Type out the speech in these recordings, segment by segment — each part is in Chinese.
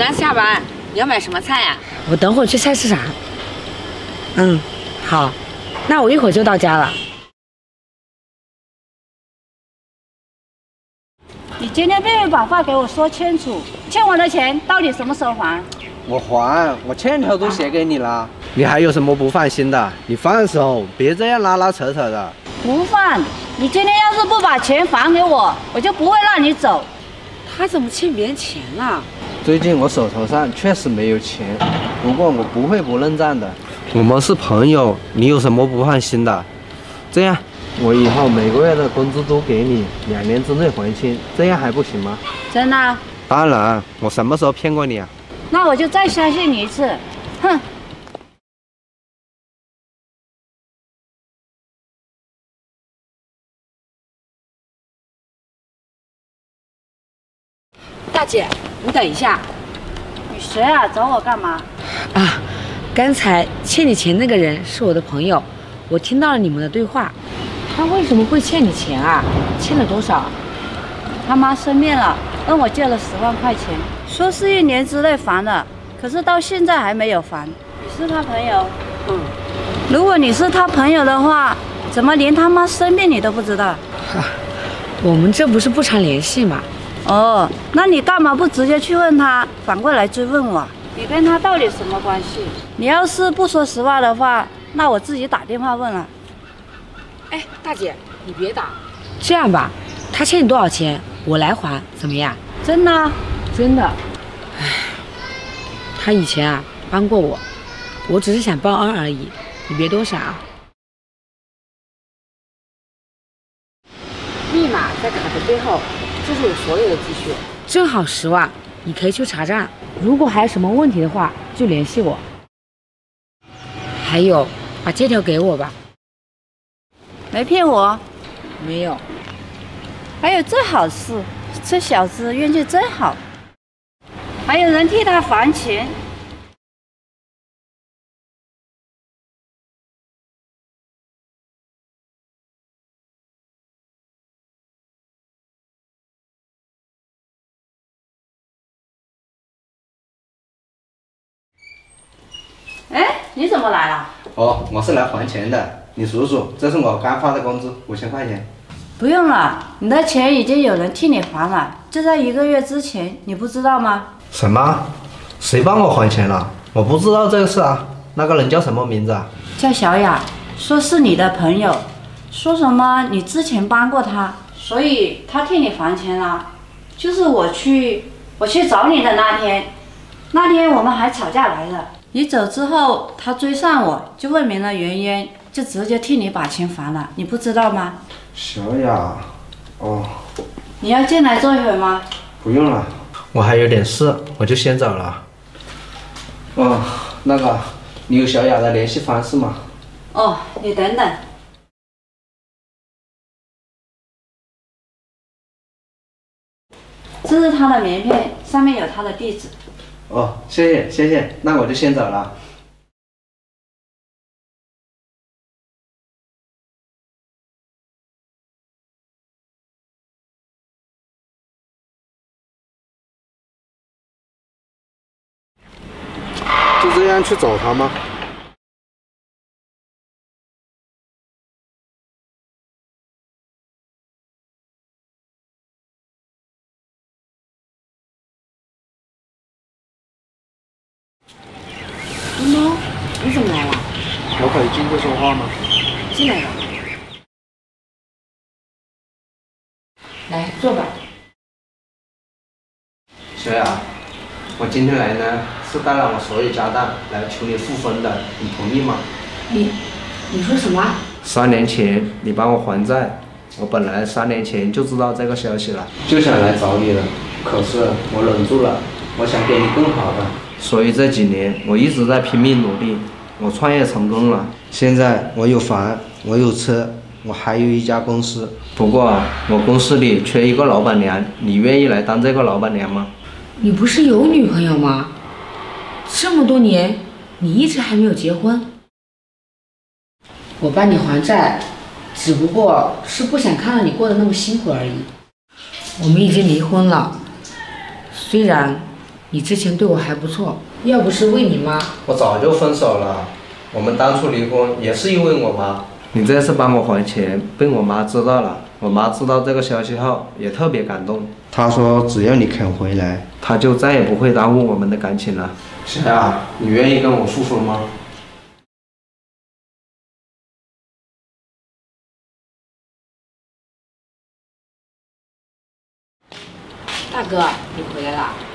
刚下班，你要买什么菜呀？我等会儿去菜市场。嗯，好，那我一会儿就到家了。你今天必须把话给我说清楚，欠我的钱到底什么时候还？我还，我欠条都写给你了。你还有什么不放心的？你放手别这样拉拉扯扯的。不放！你今天要是不把钱还给我，我就不会让你走。他怎么欠别人钱了？最近我手头上确实没有钱，不过我不会不认账的。我们是朋友，你有什么不放心的？这样，我以后每个月的工资都给你，两年之内还清，这样还不行吗？真的？当然，我什么时候骗过你啊？那我就再相信你一次。哼！大姐，你等一下。你谁啊？找我干嘛？啊，刚才欠你钱那个人是我的朋友，我听到了你们的对话。他为什么会欠你钱啊？欠了多少？他妈生病了，问我借了十万块钱，说是一年之内还的，可是到现在还没有还。你是他朋友？嗯。如果你是他朋友的话，怎么连他妈生病你都不知道？哈，我们这不是不常联系吗？哦，那你干嘛不直接去问他，反过来追问我？你跟他到底什么关系？你要是不说实话的话，那我自己打电话问了。哎，大姐，你别打。这样吧，他欠你多少钱，我来还，怎么样？真的？真的。哎，他以前啊帮过我，我只是想报恩而已，你别多想啊。密码在卡的背后。这是我所有的积蓄，正好十万，你可以去查账。如果还有什么问题的话，就联系我。还有，把借条给我吧。没骗我，没有。还有这好事，这小子运气真好，还有人替他还钱。哎，你怎么来了？哦，我是来还钱的。你数数，这是我刚发的工资，五千块钱。不用了，你的钱已经有人替你还了，就在一个月之前，你不知道吗？什么？谁帮我还钱了？我不知道这个事啊。那个人叫什么名字啊？叫小雅，说是你的朋友，说什么你之前帮过他，所以他替你还钱了。就是我去我去找你的那天，那天我们还吵架来着。你走之后，他追上我，就问明了原因，就直接替你把钱还了，你不知道吗？小雅，哦，你要进来坐一会儿吗？不用了，我还有点事，我就先走了。哦，那个，你有小雅的联系方式吗？哦，你等等，这是他的名片，上面有他的地址。哦，谢谢谢谢，那我就先走了。就这样去找他吗？可以进去说话吗？进来吧。来，坐吧。小雅，我今天来呢，是带了我所有家当来求你复婚的，你同意吗？你，你说什么？三年前你帮我还债，我本来三年前就知道这个消息了，就想来找你了，可是我忍住了，我想给你更好的。所以这几年我一直在拼命努力，我创业成功了。现在我有房，我有车，我还有一家公司。不过我公司里缺一个老板娘，你愿意来当这个老板娘吗？你不是有女朋友吗？这么多年你一直还没有结婚。我帮你还债，只不过是不想看到你过得那么辛苦而已。我们已经离婚了，虽然。你之前对我还不错，要不是为你妈，我早就分手了。我们当初离婚也是因为我妈。你这次帮我还钱，被我妈知道了。我妈知道这个消息后，也特别感动。她说：“只要你肯回来，她就再也不会耽误我们的感情了。”小亚，你愿意跟我复婚吗？大哥，你回来了。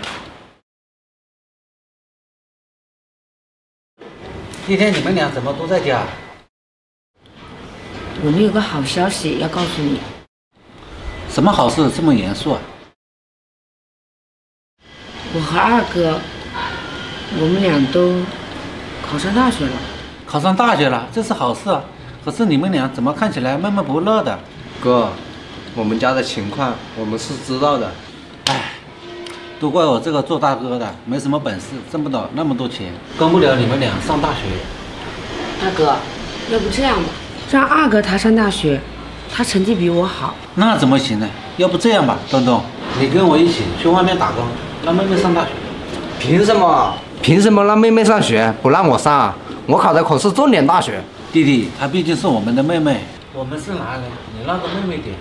今天你们俩怎么都在家？我们有个好消息要告诉你。什么好事这么严肃啊？我和二哥，我们俩都考上大学了。考上大学了，这是好事啊。可是你们俩怎么看起来闷闷不乐的？哥，我们家的情况我们是知道的。唉，都怪我这个做大哥的没什么本事，挣不到那么多钱，供不了你们俩上大学。大哥，要不这样吧？让二哥他上大学，他成绩比我好。那怎么行呢？要不这样吧，东东，你跟我一起去外面打工，让妹妹上大学。凭什么？凭什么让妹妹上学，不让我上？我考的可是重点大学。弟弟，她毕竟是我们的妹妹，我们是男人，你让个妹妹点。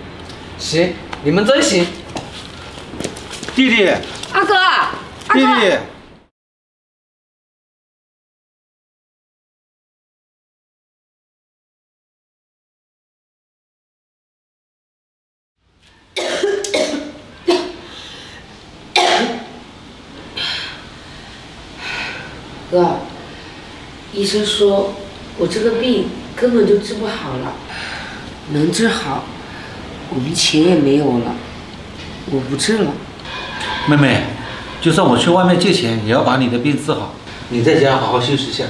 行，你们真行。弟弟，二哥，弟弟。哥，医生说我这个病根本就治不好了，能治好，我们钱也没有了，我不治了。妹妹，就算我去外面借钱，也要把你的病治好。你在家好好休息一下。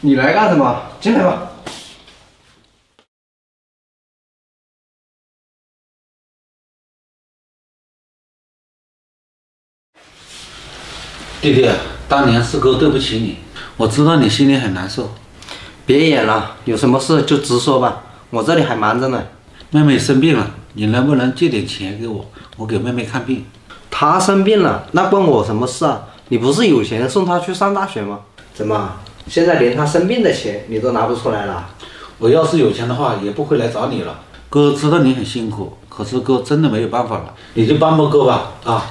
你来干什么？进来吧。弟弟，当年四哥对不起你，我知道你心里很难受。别演了，有什么事就直说吧，我这里还忙着呢。妹妹生病了，你能不能借点钱给我？我给妹妹看病。她生病了，那关我什么事啊？你不是有钱送她去上大学吗？怎么，现在连她生病的钱你都拿不出来了？我要是有钱的话，也不会来找你了。哥知道你很辛苦，可是哥真的没有办法了，你就帮帮哥吧，啊！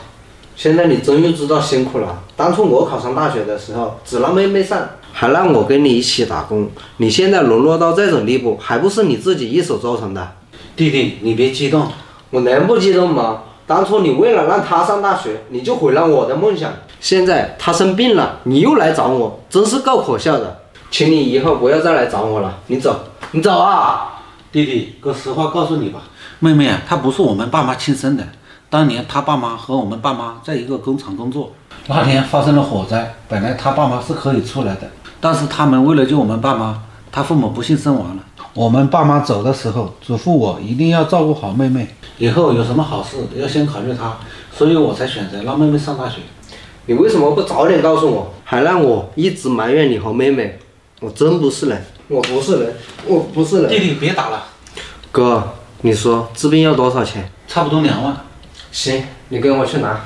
现在你终于知道辛苦了。当初我考上大学的时候，只让妹妹上，还让我跟你一起打工。你现在沦落到这种地步，还不是你自己一手造成的？弟弟，你别激动，我能不激动吗？当初你为了让她上大学，你就毁了我的梦想。现在她生病了，你又来找我，真是够可笑的。请你以后不要再来找我了，你走，你走啊！弟弟，哥实话告诉你吧，妹妹啊，她不是我们爸妈亲生的。当年他爸妈和我们爸妈在一个工厂工作，那天发生了火灾。本来他爸妈是可以出来的，但是他们为了救我们爸妈，他父母不幸身亡了。我们爸妈走的时候嘱咐我一定要照顾好妹妹，以后有什么好事要先考虑她，所以我才选择让妹妹上大学。你为什么不早点告诉我，还让我一直埋怨你和妹妹？我真不是人，我不是人，我不是人。弟弟别打了，哥，你说治病要多少钱？差不多两万。行，你跟我去拿。